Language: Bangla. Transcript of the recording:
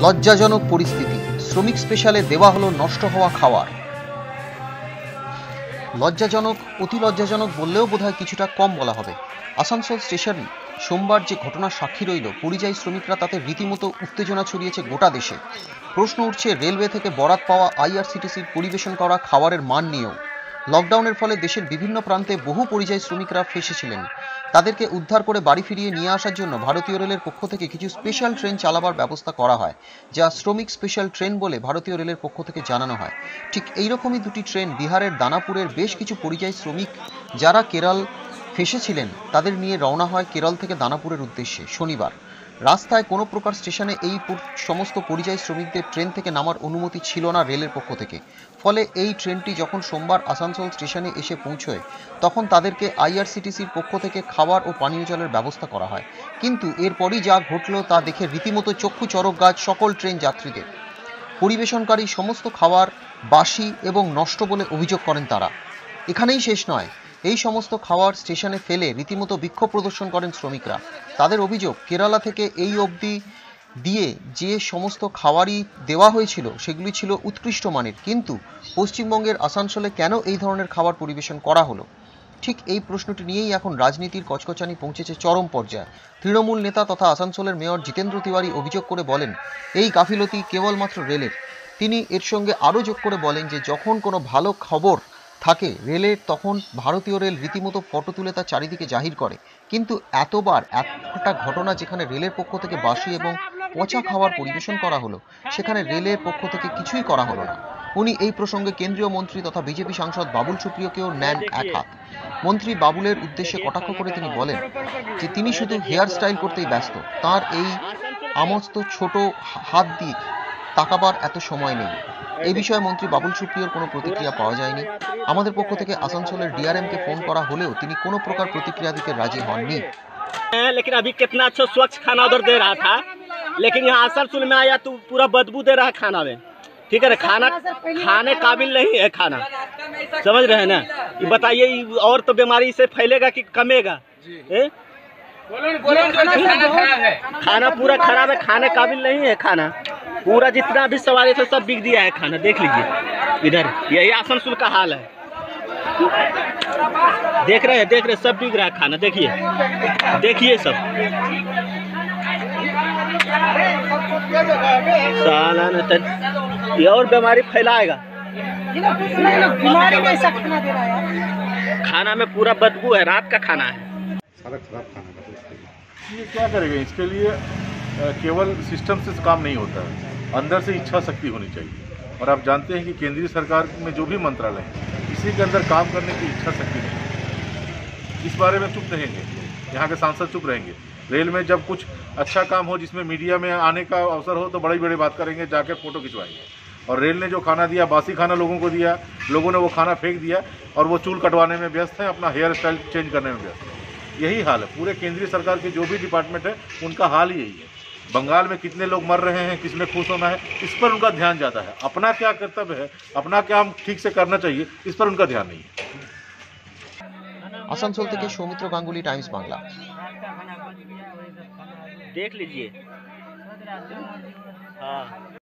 লজ্জাজনক পরিস্থিতি। শ্রমিক স্পেশালে দেওয়া হলো নষ্ট হওয়া খাওয়ার। লজ্জাজনক, অতি লজ্জাজনক বললেও বোধহয় কিছুটা কম বলা হবে। আসানসোল স্টেশন সোমবার যে ঘটনার সাক্ষী রইল, পরিযায়ী শ্রমিকরা তাতে রীতিমতো উত্তেজনা ছড়িয়েছে গোটা দেশে। প্রশ্ন উঠছে, রেলওয়ে থেকে বরাত পাওয়া আইআরসিটিসির পরিবেশন করা খাবারের মান নিয়েও। লকডাউনের ফলে দেশের বিভিন্ন প্রান্তে বহু পরিযায়ী শ্রমিকরা ফেসেছিলেন। তাদেরকে উদ্ধার করে বাড়ি ফিরিয়ে নিয়ে আসার জন্য ভারতীয় রেলের পক্ষ থেকে কিছু স্পেশাল ট্রেন চালাবার ব্যবস্থা করা হয়, যা শ্রমিক স্পেশাল ট্রেন বলে ভারতীয় রেলের পক্ষ থেকে জানানো হয়। ঠিক এইরকমই দুটি ট্রেন বিহারের দানাপুরের বেশ কিছু পরিযায়ী শ্রমিক যারা কেরল ফেসেছিলেন, তাদের নিয়ে রওনা হয় কেরল থেকে দানাপুরের উদ্দেশ্যে, শনিবার। রাস্তায় কোনো প্রকার স্টেশনে এই সমস্ত পরিযায়ী শ্রমিকদের ট্রেন থেকে নামার অনুমতি ছিল না রেলের পক্ষ থেকে। ফলে এই ট্রেনটি যখন সোমবার আসানসোল স্টেশনে এসে পৌঁছয়, তখন তাদেরকে আইআরসিটিসির পক্ষ থেকে খাবার ও পানীয় জলের ব্যবস্থা করা হয়। কিন্তু এরপরই যা ঘটল তা দেখে রীতিমতো চক্ষু চরক গাছ সকল ট্রেন যাত্রীদের। পরিবেশনকারী সমস্ত খাবার, বাসি এবং নষ্ট বলে অভিযোগ করেন তারা। এখানেই শেষ নয়। এই সমস্ত খাওয়ার স্টেশনে ফেলে রীতিমতো বিক্ষোভ প্রদর্শন করেন শ্রমিকরা। তাদের অভিযোগ, কেরালা থেকে এই অবধি দিয়ে যে সমস্ত খাবারই দেওয়া হয়েছিল, সেগুলি ছিল উৎকৃষ্ট মানের। কিন্তু পশ্চিমবঙ্গের আসানসোলে কেন এই ধরনের খাবার পরিবেশন করা হলো? ঠিক এই প্রশ্নটি নিয়েই এখন রাজনীতির কচকচানি পৌঁছেছে চরম পর্যায়ে। তৃণমূল নেতা তথা আসানসোলের মেয়র জিতেন্দ্র তিওয়ারি অভিযোগ করে বলেন, এই গাফিলতি কেবলমাত্র রেলের। তিনি এর সঙ্গে আরও যোগ করে বলেন যে, যখন কোনো ভালো খবর থাকে। রেলের তখন ভারতীয় রেল রীতিমতো ফটো তুলে তা চারিদিকে জাহির করে। কিন্তু এতবার একটা ঘটনা যেখানে রেলের পক্ষ থেকে বাসি এবং পচা খাবার পরিবেশন করা হলো, সেখানে রেলের পক্ষ থেকে কিছুই করা হলো না। উনি এই প্রসঙ্গে কেন্দ্রীয় মন্ত্রী তথা বিজেপি সাংসদ বাবুল সুপ্রিয়কেও নেন এক হাত। মন্ত্রী বাবুলের উদ্দেশ্যে কটাক্ষ করে তিনি বলেন যে তিনি শুধু হেয়ার স্টাইল করতেই ব্যস্ত। তার এই আমস্ত ছোট হাত দিয়ে তাকাবার এত সময় নেই। এই বিষয়ে মন্ত্রী বাবুল সুপ্রিয়র কোনো প্রতিক্রিয়া পাওয়া যায়নি আমাদের পক্ষ থেকে আসানসোলের ডিআরএম কে ফোন করা হলেও তিনি কোনো প্রকার প্রতিক্রিয়া দিতে রাজি হননি है, लेकिन अभी कितना अच्छा स्वच्छ खाना उधर दे रहा था लेकिन यहाँ असरसुल में आया तो पूरा बदबू दे रहा है खाना में ठीक है ना खाना खाने काबिल नहीं है खाना समझ रहे हैं ना ये बताइए ये और तो बीमारी से फैलेगा कि कमेगा हैं? खाना पूरा खराब है खाने काबिल नहीं है खाना पूरा जितना भी सवारी था सब बिक दिया है खाना। देख लीजिए। इधर यही आसनसोल का हाल है। देख रहे हैं देख रहे हैं सब बिक रहा है खाना। देखिए। देखिए सब। साला ये और बीमारी फैलाएगा। खाना दे रहा है यार। खाना में पूरा बदबू है रात का खाना है। सारा खराब खाना का तो ये क्या करेगा? इसके लिए केवल सिस्टम से काम नहीं होता है। अंदर से इच्छा शक्ति होनी चाहिए। और आप जानते हैं कि केंद्रीय सरकार में जो भी मंत्रालय है किसी के अंदर काम करने की इच्छा शक्ति नहीं। इस बारे में चुप रहेंगे। यहाँ के सांसद चुप रहेंगे। रेल में जब कुछ अच्छा काम हो, जिसमें मीडिया में आने का अवसर हो तो बड़ी बड़ी बात करेंगे, जाके फ़ोटो खिंचवाएँगे। और रेल ने जो खाना दिया, बासी खाना लोगों को दिया, लोगों ने वो खाना फेंक दिया, और वो चूल कटवाने में व्यस्त हैं, अपना हेयर स्टाइल चेंज करने में व्यस्त है। यही हाल है। पूरे केंद्रीय सरकार के जो भी डिपार्टमेंट है, उनका हाल यही है। बंगाल में कितने लोग मर रहे हैं किसमें खुश होना है इस पर उनका ध्यान जाता है अपना क्या कर्तव्य है अपना क्या हम ठीक से करना चाहिए इस पर उनका ध्यान नहीं है আসানসোল থেকে সৌমিত্র গাঙ্গুলি টাইমস বাংলা देख लीजिए हाँ